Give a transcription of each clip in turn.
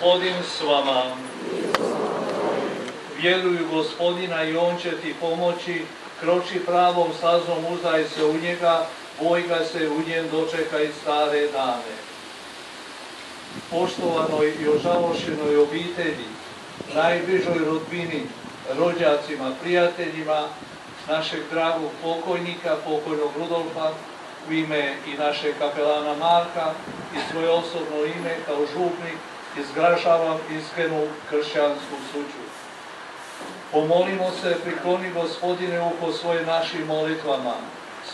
Gospodin s vama. Vjeruju gospodina i on će ti pomoći, kroči pravom stazom, uzdaj se u njega, boj ga se u njem dočekaj stare dane. Poštovanoj i ožalošenoj obitelji, najbližoj rodbini, rođacima, prijateljima, našeg dragog pokojnika, pokojnog Rudolfa, u ime i našeg kapelana Marka i svoje osobno ime kao župnik izgražavam iskrenu kršćansku suću. Pomolimo se, prikloni gospodine uho svoje našim molitvama.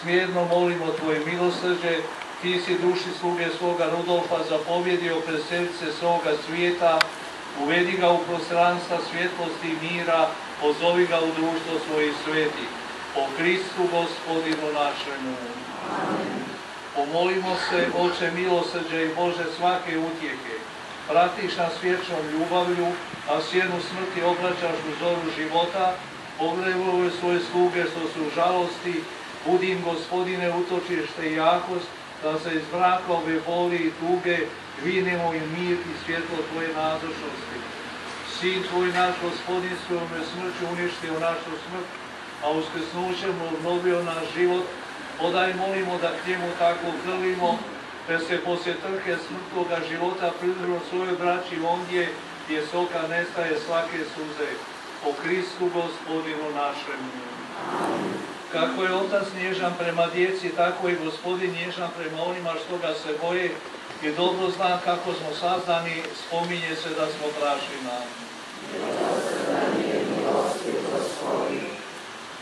Smjerno molimo Tvoje milosrđe, Ti si duši sluge svoga Rudolfa zapovjedio preselce svoga svijeta, uvedi ga u prostranstva svjetlosti i mira, pozovi ga u društvo svojih svetih. Po Kristu gospodinu našemu. Pomolimo se, Oče milosrđe i Bože svake utjehe. Pratiš nas vječnom ljubavlju, a sjenu smrti obraćaš u zoru života, pogledaj svoje sluge što su u žalosti, budim gospodine utočište i jakost, da se iz mraka ove boli i tuge vinimo i mir i svjetlo Tvoje nazočnosti. Sin Tvoj naš gospodin svojom je smrću uništio našu smrt, a uskrsnućem obnovio naš život, podaj molimo da k njemu tako grlimo, te se poslije trke smrtloga života pridružimo svojoj braći ondje, gdje soka nestaje svake suze. Po Kristu gospodinu našemu. Kako je otac nježan prema djeci, tako i gospodin nježan prema onima što ga se boje i dobro zna kako smo sazdani, spominje se da smo prašina.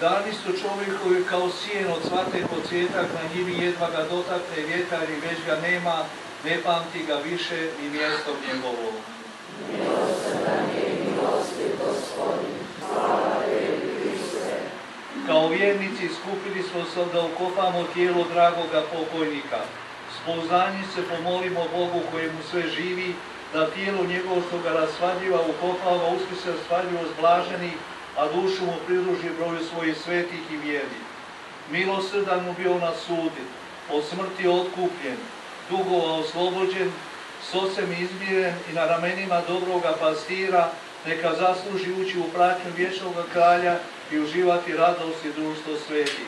Dani su čovjekovi kao sijen od svate pocijetak, na njivi jedva ga dotakne vjetar i već ga nema, ne pamti ga više ni mjesto njegovo. Kao vjernici skupili smo se da ukopamo tijelo dragoga pokojnika. Spoznanji se pomolimo Bogu kojemu sve živi, da tijelo njegovo što ga rasvadljiva ukopava uskrise rasvadljivo zblaženi, a dušu mu pridruži broju svojih svetih i vjeri. Milosrdan mu bio na sudi, od smrti otkupljen, dugova oslobođen, s ocem izmiren i na ramenima dobroga pastira, neka zasluži ući u pratnju vječnog kralja i uživati radost i društvo sveti.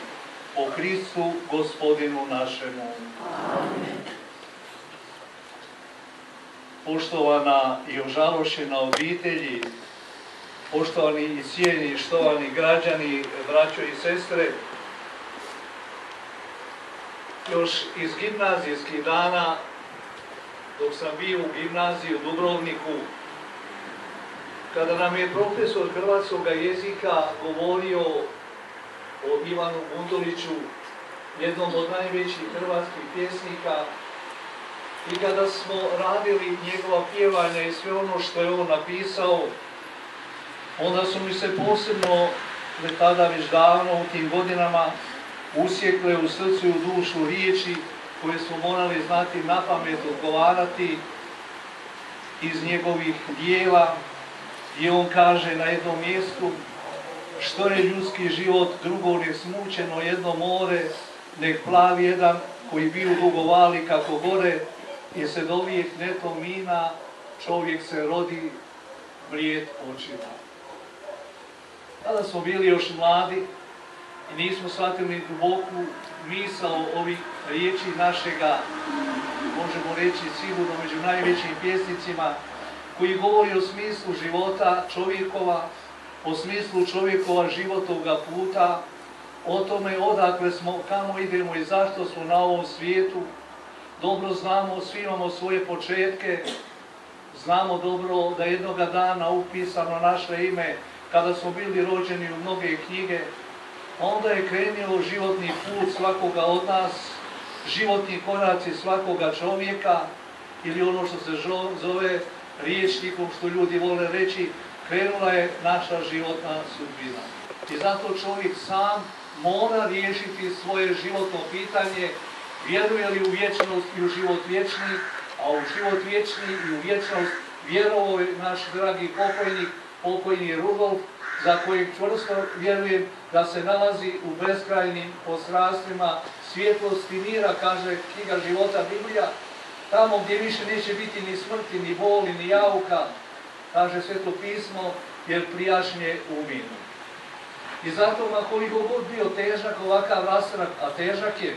Po Kristu, gospodinu našemu. Poštovana i ožalošena obitelji, poštovani i cijeni, štovani građani, braćo i sestre, još iz gimnazijskih dana, dok sam bio u gimnaziji u Dubrovniku, kada nam je profesor hrvatskog jezika govorio o Ivanu Bundoviću, jednom od najvećih hrvatskih pjesnika, i kada smo radili njegova pjevanja i sve ono što je on napisao, onda su mi se posebno, tada već davno u tim godinama, usjekle u srcu i u dušu riječi koje smo morali znati na pamet odgovarati iz njegovih dijela, gdje on kaže na jednom mjestu što je ljudski život, drugo ne smućeno jedno more, nek plavi jedan koji bio dugovali kako gore i se dovijek neto mina, čovjek se rodi, vrijet počina. Tada smo bili još mladi i nismo shvatili duboku misao ovih riječi našega, možemo reći sigurno među najvećim pjesnicima, koji govori o smislu života čovjekova, o smislu čovjekova životoga puta, o tome odakle smo, kamo idemo i zašto smo na ovom svijetu. Dobro znamo, svi imamo svoje početke, znamo dobro da jednoga dana upisano naše ime kada smo bili rođeni u mnoge knjige, onda je krenio životni put svakoga od nas, životni koraci svakoga čovjeka ili ono što se zove riječnikom što ljudi vole reći, krenula je naša životna sudbina. I zato čovjek sam mora riješiti svoje životno pitanje, vjeruje li u vječnost i u život vječni, a u život vječni i u vječnost vjerovao je naš dragi pokojnik, pokojni Rudolf, za kojeg čvrsto vjerujem da se nalazi u beskrajnim postrastvima svjetlosti mira, kaže knjiga života Biblija, tamo gdje više neće biti ni smrti, ni boli, ni jauka, kaže sveto pismo, jer prijašnje umiru. I zato na koliko god bio težak ovakav rastanak, a težak je,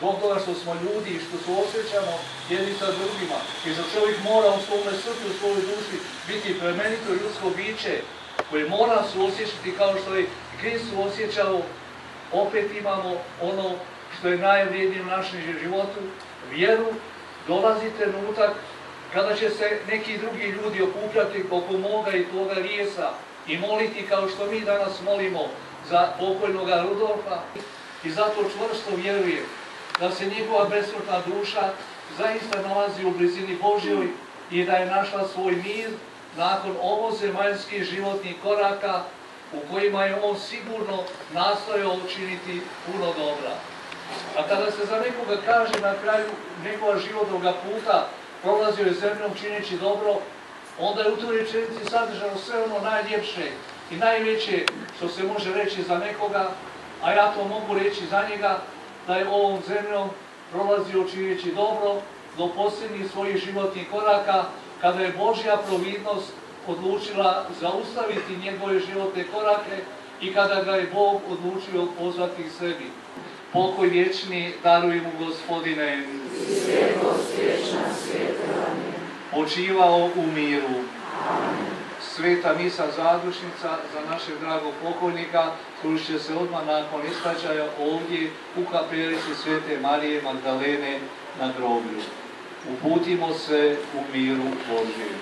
zbog toga što smo ljudi i što se osjećamo jedni sa drugima i što čovjek mora u svome srcu, u svojoj duši biti plemenito ljudsko biće koje mora se osjećati kao što je Krist osjećao, opet imamo ono što je najvrijednije u našem životu, vjeru, dolazi trenutak kada će se neki drugi ljudi okupljati oko moga i toga rijesa i moliti kao što mi danas molimo za pokojnoga Rudolfa i zato čvrsto vjerujem da se njegova besmrtna duša zaista nalazi u blizini Božjoj i da je našla svoj mir nakon ovo zemaljskih životnih koraka u kojima je on sigurno nastojao učiniti puno dobra. A kada se za nekoga kaže na kraju njegova životnog puta prolazio je zemljom čineći dobro, onda je u toj rečenici sadržano sve ono najljepše i najveće što se može reći za nekoga, a ja to mogu reći za njega, da je ovom zemljom prolazio čineći dobro do posljednjih svojih životnih koraka, kada je Božja providnost odlučila zaustaviti njegove životne korake i kada ga je Bog odlučio pozvati sebi. Pokoj vječni daruj mu gospodine. Počivao u miru. Sveta misa zadušnica za našeg dragog pokojnika služit će se odmah nakon ispraćaja ovdje u kapelici Svete Marije Magdalene na groblju. Uputimo se u miru Božije.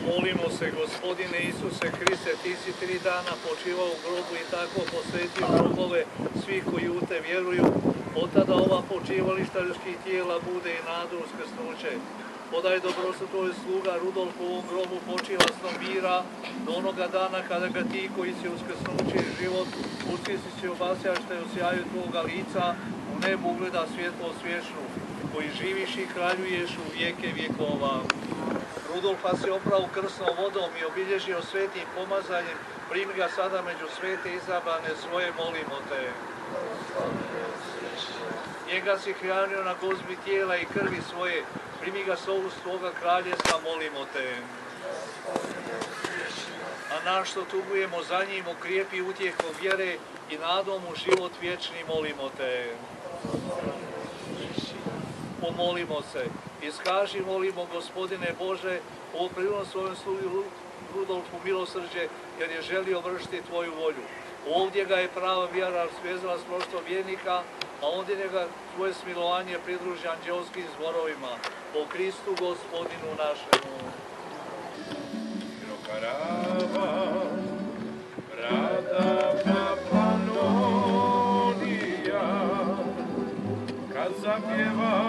Pomolimo se, gospodine Isuse Hriste, ti si tri dana počivao u grobu i tako posvetio grobove svih koji u te vjeruju. Od tada ova počivališta ljudskih tijela bude i nadu uskrsnuće. Podaj dobrostu tvoj sluga Rudolf u ovom grobu počiva snom mira do onoga dana kada ga ti koji si uskrsnuće i život uskrstit će obasjašte u sjaju tvoga lica u nebu ugleda svjetlo svješnu koji živiš i kraljuješ u vijeke vjekova. Rudolfa si oprao krsnom vodom i obilježio svetim pomazanjem, primi ga sada među svete izabrane svoje, molimo te. Njega si hranio na gozbi tijela i krvi svoje, primi ga sovu svoga kraljestva, molimo te. A naš što tugujemo za njim, okrijepi utjehom vjere i nadom u život vječni, molimo te. Pomolimo se. Iskaži, molimo, gospodine Bože, ovo prirodno svojom slugi Rudolfu milosrđe, jer je želio vršiti Tvoju volju. Ovdje ga je prava vjera svezala s mnoštvo vjernika, a ondje njega Tvoje smilovanje pridruži anđelskim zborovima. Po Kristu gospodinu našemu. Papanonija, kad zapjevam